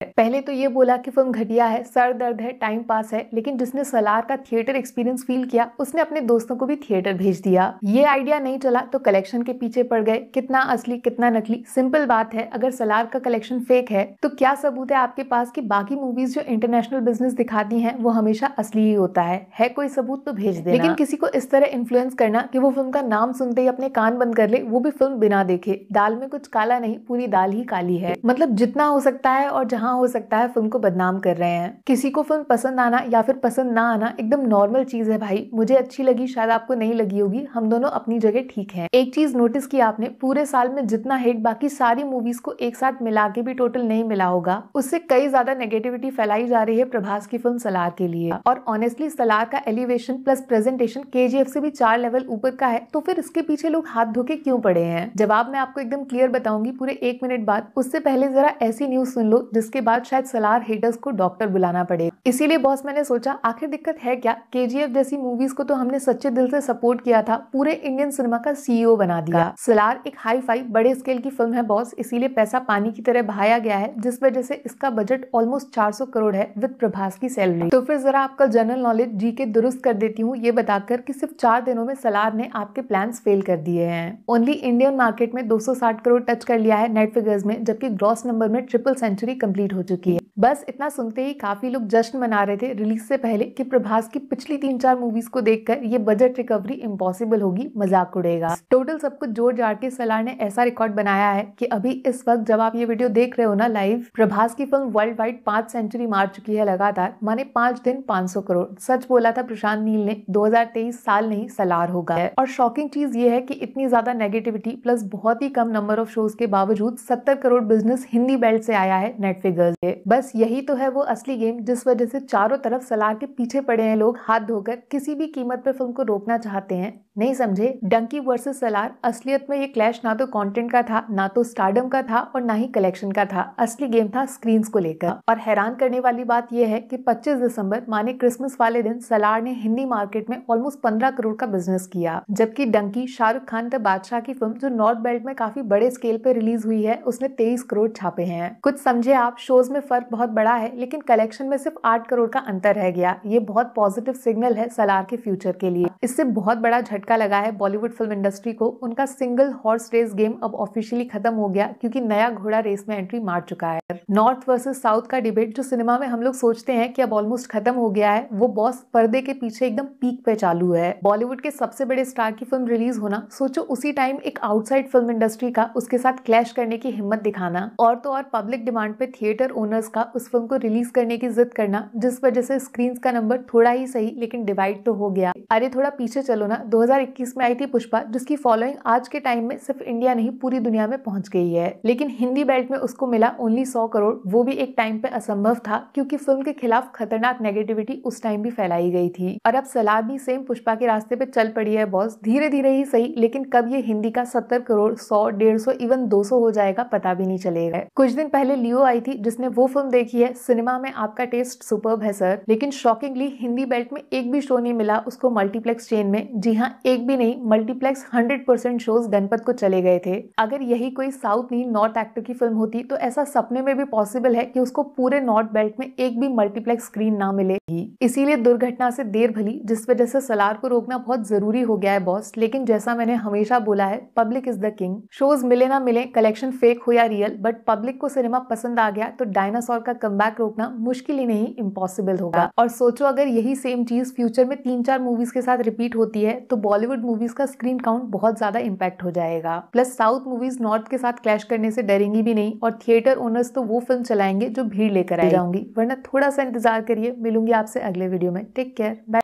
पहले तो ये बोला कि फ़िल्म घटिया है, सर दर्द है टाइम पास है, लेकिन जिसने सलार का थिएटर एक्सपीरियंस फील किया, उसने अपने दोस्तों को भी थिएटर भेज दिया। ये आइडिया नहीं चला तो कलेक्शन के पीछे पड़ गए, कितना असली, कितना नकली। सिंपल बात है, अगर सलार का कलेक्शन फेक है तो क्या सबूत है आपके पास की बाकी मूवीज़ जो इंटरनेशनल बिज़नेस दिखाती है, वो हमेशा असली ही होता है? है कोई सबूत तो भेज दे लेकिन किसी को इस तरह इन्फ्लुएंस करना की वो फ़िल्म का नाम सुनते ही अपने कान बंद कर ले, वो भी फ़िल्म बिना देखे। दाल में कुछ काला नहीं, पूरी दाल ही काली है। मतलब जितना हो सकता है और जहाँ हो सकता है फ़िल्म को बदनाम कर रहे हैं। किसी को फ़िल्म पसंद आना या फिर पसंद ना आना एकदम नॉर्मल चीज़ है भाई। मुझे अच्छी लगी, शायद आपको नहीं लगी होगी। हम दोनों अपनी जगह ठीक है। एक चीज़ नोटिस की आपने, पूरे साल में जितना हिट बाकी सारी मूवीज़ को एक साथ मिला के भी टोटल नहीं मिला होगा। उससे कई ज़्यादा नेगेटिविटी फैलाई जा रही है प्रभास की फ़िल्म सलार के लिए। और ऑनेस्टली सलार का एलिवेशन प्लस प्रेजेंटेशन के से भी चार लेवल ऊपर का है तो फिर इसके पीछे लोग हाथ धोके क्यों पड़े हैं? जवाब मैं आपको एकदम क्लियर बताऊँगी पूरे एक मिनट बाद। उससे पहले जरा ऐसी न्यूज़ सुन लो जिसके बाद शायद सलार हेटर्स को डॉक्टर बुलाना पड़े। इसीलिए बॉस मैंने सोचा, आखिर दिक्कत है क्या? के जैसी मूवीज़ को तो हमने सच्चे दिल से सपोर्ट किया था, पूरे इंडियन सिनेमा का सीईओ बना दिया। सलार एक हाई फाई बड़े स्केल की फ़िल्म है बॉस इसीलिए पैसा पानी की तरह बहाया गया है, जिस वजह से इसका बजट ऑलमोस्ट 400 करोड़ है विद प्रभास की सैलरी तो फिर जरा आपका जनरल नॉलेज जी के दुरुस्त कर देती हूँ, ये बताकर कि सिर्फ़ चार दिनों में सलार ने आपके प्लान फेल कर दिए हैं। ओनली इंडियन मार्केट में 260 करोड़ टच कर लिया है नेट फिगर्स में, जबकि ग्रॉस नंबर में ट्रिपल सेंचुरी कंप्लीट हो चुकी है। बस इतना सुनते ही काफ़ी लोग जश्न मना रहे थे रिलीज़ से पहले कि प्रभास की पिछली तीन चार मूवीज़ को देखकर ये बजट रिकवरी इम्पॉसिबल होगी, मज़ाक उड़ेगा। टोटल सब कुछ जोड़ जाड़ के सलार ने ऐसा रिकॉर्ड बनाया है कि अभी इस वक्त जब आप ये वीडियो देख रहे हो ना लाइव प्रभास की फ़िल्म वर्ल्ड वाइड पाँच सेंचुरी मार चुकी है लगातार, माने पाँच दिन 500 करोड़। सच बोला था प्रशांत नील ने 2023 साल नहीं, सलार होगा। और शॉकिंग चीज़ ये है कि इतनी ज़्यादा नेगेटिविटी प्लस बहुत ही कम नंबर ऑफ़ शोज़ के बावजूद सत्तर करोड़ बिज़नेस हिंदी बेल्ट से आया है नेट बस बस यही तो है वो असली गेम, जिस वजह से चारों तरफ़ सलार के पीछे पड़े हैं लोग हाथ धोकर, किसी भी कीमत पर फ़िल्म को रोकना चाहते हैं। नहीं समझे? डंकी वर्सेस सलार असलियत में ये क्लैश ना तो कंटेंट का था, ना तो स्टार्डम का था और ना ही कलेक्शन का था। असली गेम था स्क्रीन को लेकर। और हैरान करने वाली बात यह है कि 25 दिसंबर, माने क्रिसमस वाले दिन सलार ने हिंदी मार्केट में ऑलमोस्ट 15 करोड़ का बिज़नेस किया। जबकि डंकी शाहरुख खान, द बादशाह की फ़िल्म जो नॉर्थ बेल्ट में काफ़ी बड़े स्केल पे रिलीज़ हुई है, उसने तेईस करोड़ छापे हैं। कुछ समझे आप शोज़ में फ़र्क बहुत बड़ा है, लेकिन कलेक्शन में सिर्फ़ आठ करोड़ का अंतर रह गया। ये बहुत पॉजिटिव सिग्नल है सलार के फ्यूचर के लिए। इससे बहुत बड़ा झटका लगा है बॉलीवुड फ़िल्म इंडस्ट्री को। उनका सिंगल हॉर्स रेस गेम अब ऑफिशियली खत्म हो गया क्योंकि नया घोड़ा रेस में एंट्री मार चुका है। नॉर्थ वर्सेस साउथ का डिबेट जो सिनेमा में हम लोग सोचते हैं कि अब ऑलमोस्ट खत्म हो गया है, वो बॉस पर्दे के पीछे एकदम पीक पे चालू है। बॉलीवुड के सबसे बड़े स्टार की फ़िल्म रिलीज़ होना, सोचो उसी टाइम एक आउटसाइड फ़िल्म इंडस्ट्री का, उसके साथ क्लैश करने की हिम्मत दिखाना। और तो और पब्लिक डिमांड पे थिएटर ओनर्स का, उस फ़िल्म को रिलीज़ करने की जिद करना, जिस वजह से स्क्रीन का नंबर थोड़ा ही सही, लेकिन डिवाइड तो हो गया। अरे थोड़ा पीछे चलो ना 2021 में आई थी पुष्पा, जिसकी फॉलोइंग आज के टाइम में सिर्फ़ इंडिया नहीं, पूरी दुनिया में पहुँच गई है। लेकिन हिंदी बेल्ट में उसको मिला ओनली सौ करोड़, वो भी एक टाइम पे असंभव था, क्योंकि फ़िल्म के खिलाफ खतरनाक नेगेटिविटी उस टाइम भी फैलाई गई थी। और अब सलाह भी सेम पुष्पा के रास्ते पे चल पड़ी है बॉस धीरे धीरे ही सही, लेकिन कब ये हिंदी का सत्तर करोड़, सौ, डेढ़ सौ इवन दो सौ हो जाएगा, पता भी नहीं चलेगा। कुछ दिन पहले लियो आई थी, जिसने वो फ़िल्म देखी है सिनेमा में आपका टेस्ट सुपर है सर लेकिन शॉकिंगली हिंदी बेल्ट में एक भी शो नहीं मिला, उसको मल्टीप्लेक्स चेन में। जी हाँ एक भी नहीं multiplex hundred percent shows Ganapath को चले गए थे। अगर यही कोई साउथ नहीं नॉर्थ एक्टर की फ़िल्म होती तो ऐसा सपने में भी पॉसिबल है कि उसको पूरे नॉर्थ बेल्ट में एक भी मल्टीप्लेक्स स्क्रीन ना मिलेगी इसीलिए दुर्घटना से देर भली जिस वजह से सलार को रोकना बहुत ज़रूरी हो गया है बॉस लेकिन जैसा मैंने हमेशा बोला है public is the king shows मिले ना मिले कलेक्शन फेक हो या रियल बट पब्लिक को सिनेमा पसंद आ गया तो डायनासोर का कम रोकना मुश्किल ही नहीं इम्पॉसिबल होगा। और सोचो अगर यही सेम चीज़ फ्यूचर में तीन चार मूवीज़ के साथ रिपीट होती है तो बॉलीवुड मूवीज़ का स्क्रीन काउंट बहुत ज़्यादा इम्पैक्ट हो जाएगा। प्लस साउथ मूवीज़ नॉर्थ के साथ क्लैश करने से डरेंगी भी नहीं और थिएटर ओनर्स तो वो फ़िल्म चलाएँगे जो भीड़ लेकर आ जाऊँगी। वरना थोड़ा सा इंतज़ार करिए। मिलूँगी आपसे अगले वीडियो में। Take care bye